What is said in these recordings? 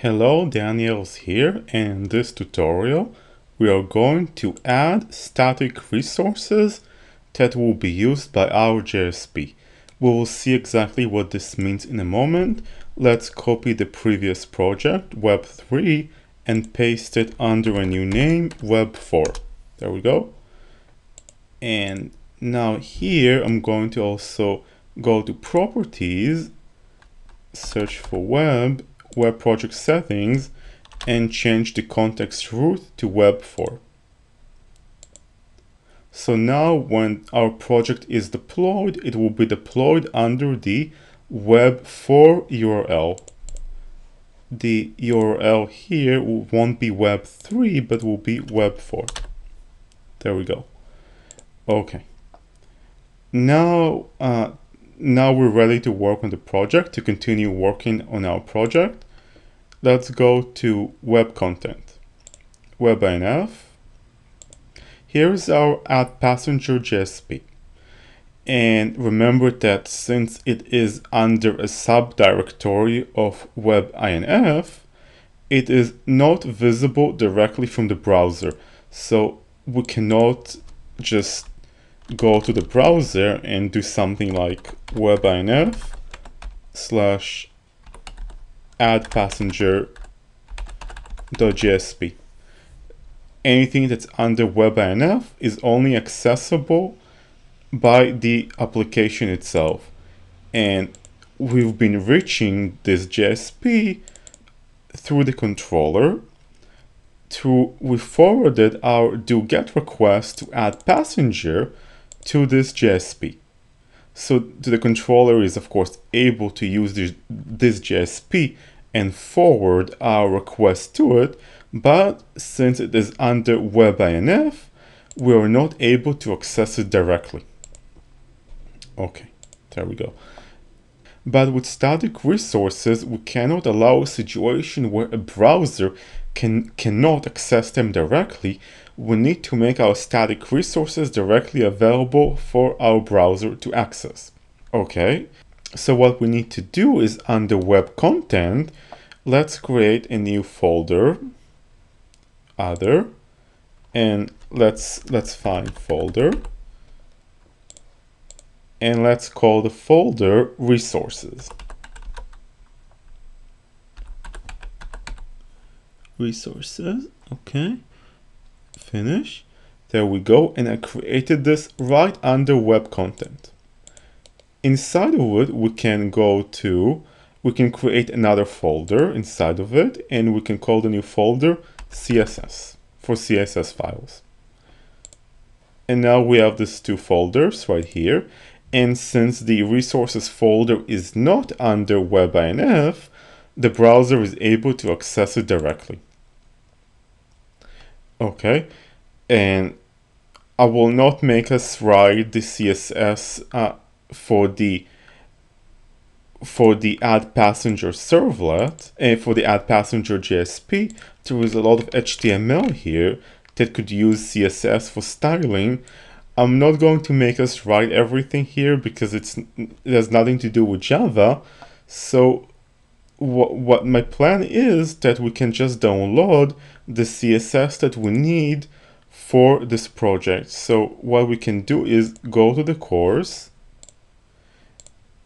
Hello, Daniels here, and in this tutorial we are going to add static resources that will be used by our JSP. We will see exactly what this means in a moment. Let's copy the previous project, Web3, and paste it under a new name, Web4. There we go. And now here I'm going to also go to properties, search for web, web project settings, and change the context root to web4. So now when our project is deployed, it will be deployed under the web4 URL. The URL here won't be web3, but will be web4. There we go. Okay. Now, uh, now we're ready to work on the project, to continue working on our project. Let's go to web content, WebINF. Here's our add passenger JSP. And remember that since it is under a subdirectory of WebINF, it is not visible directly from the browser. So we cannot just go to the browser and do something like webinf slash add passenger.jsp. Anything that's under webinf is only accessible by the application itself. And we've been reaching this JSP through the controller to we forwarded our do get request to add passenger to this JSP. So the controller is of course able to use this, this JSP and forward our request to it, but since it is under WebINF, we are not able to access it directly. Okay, there we go. But with static resources, we cannot allow a situation where a browser can, cannot access them directly, we need to make our static resources directly available for our browser to access. Okay, so what we need to do is under web content, let's create a new folder, other, and let's let's find folder and let's call the folder resources. resources okay. Finish. There we go. And I created this right under web content. Inside of it we can go to we can create another folder inside of it and we can call the new folder CSS for CSS files. And now we have these two folders right here and since the resources folder is not under WebINF, the browser is able to access it directly. Okay, and I will not make us write the CSS uh, for the for the add passenger servlet and for the add passenger JSP. There is a lot of HTML here that could use CSS for styling. I'm not going to make us write everything here because it's it has nothing to do with Java. So what, what my plan is that we can just download the CSS that we need for this project. So what we can do is go to the course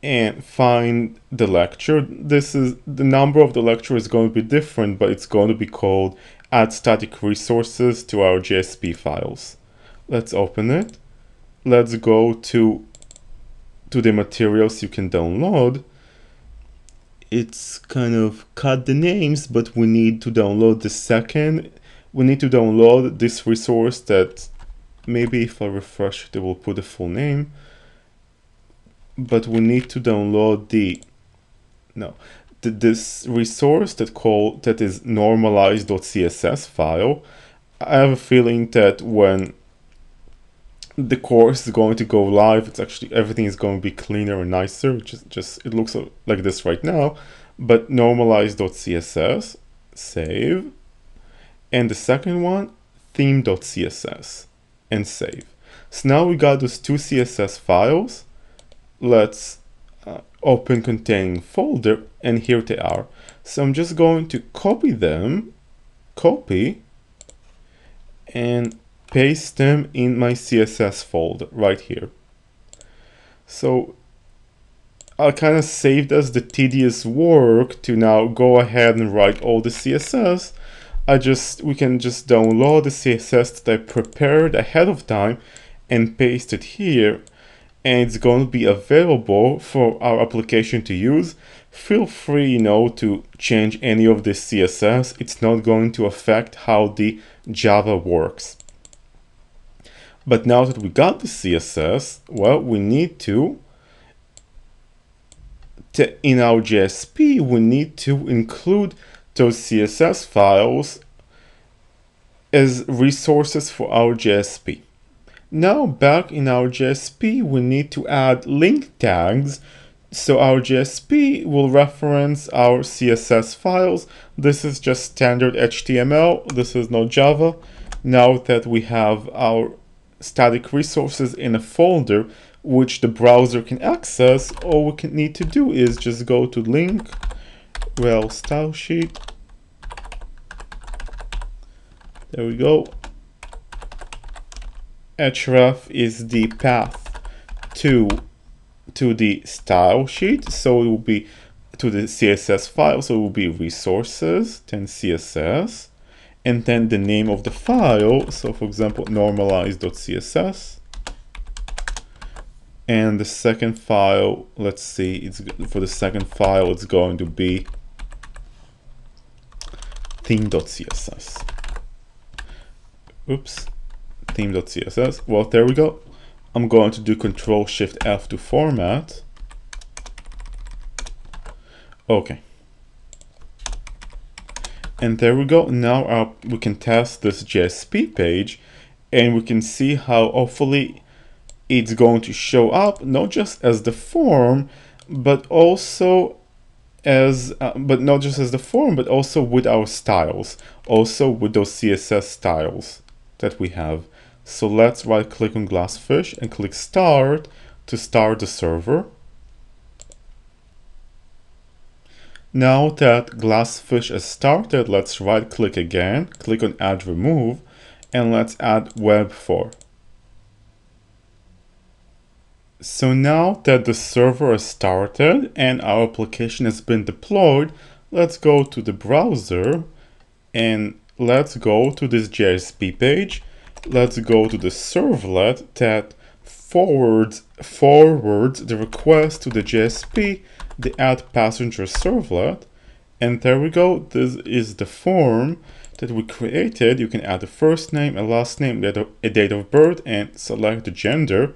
and find the lecture. This is the number of the lecture is going to be different, but it's going to be called add static resources to our JSP files. Let's open it. Let's go to to the materials you can download it's kind of cut the names, but we need to download the second. We need to download this resource that maybe if I refresh it will put the full name. But we need to download the, no, the, this resource that call that is normalized.css file. I have a feeling that when the course is going to go live. It's actually everything is going to be cleaner and nicer. Just just it looks like this right now, but normalize.css, save, and the second one theme.css and save. So now we got those two CSS files. Let's uh, open containing folder and here they are. So I'm just going to copy them, copy, and paste them in my CSS folder right here. So I kind of saved us the tedious work to now go ahead and write all the CSS. I just, we can just download the CSS that I prepared ahead of time and paste it here and it's going to be available for our application to use. Feel free, you know, to change any of the CSS. It's not going to affect how the Java works. But now that we got the CSS, well, we need to to, in our JSP, we need to include those CSS files as resources for our JSP. Now back in our JSP, we need to add link tags so our JSP will reference our CSS files. This is just standard HTML. This is no Java. Now that we have our static resources in a folder, which the browser can access, all we can need to do is just go to link rel style sheet. There we go. href is the path to to the style sheet, so it will be to the CSS file, so it will be resources, then CSS, and then the name of the file, so for example normalize.css and the second file let's see it's for the second file it's going to be theme.css oops theme.css well there we go. I'm going to do control shift F to format. Okay and there we go now our, we can test this JSP page and we can see how hopefully it's going to show up not just as the form, but also as uh, but not just as the form, but also with our styles, also with those CSS styles that we have. So let's right click on Glassfish and click start to start the server. Now that Glassfish has started, let's right click again, click on add remove, and let's add web 4. So now that the server has started and our application has been deployed, let's go to the browser and let's go to this JSP page. Let's go to the servlet that forwards forwards the request to the JSP, the add passenger servlet. And there we go. This is the form that we created. You can add a first name, a last name, a date of birth, and select the gender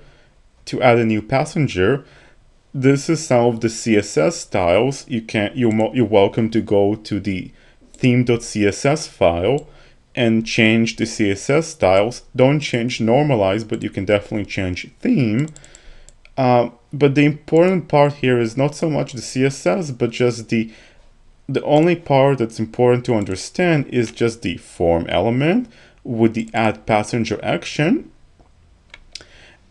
to add a new passenger, this is some of the CSS styles. You can you're, you're welcome to go to the theme.css file and change the CSS styles. Don't change normalize, but you can definitely change theme. Uh, but the important part here is not so much the CSS, but just the the only part that's important to understand is just the form element with the add passenger action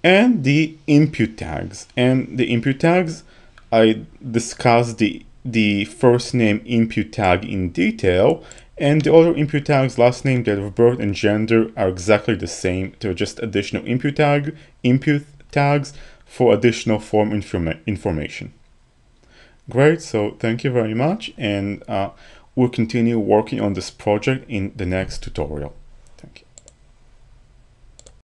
and the input tags. And the input tags, I discussed the, the first name input tag in detail, and the other input tags, last name, date of birth, and gender are exactly the same. They're just additional input tag, input tags for additional form informa information. Great, so thank you very much, and uh, we'll continue working on this project in the next tutorial.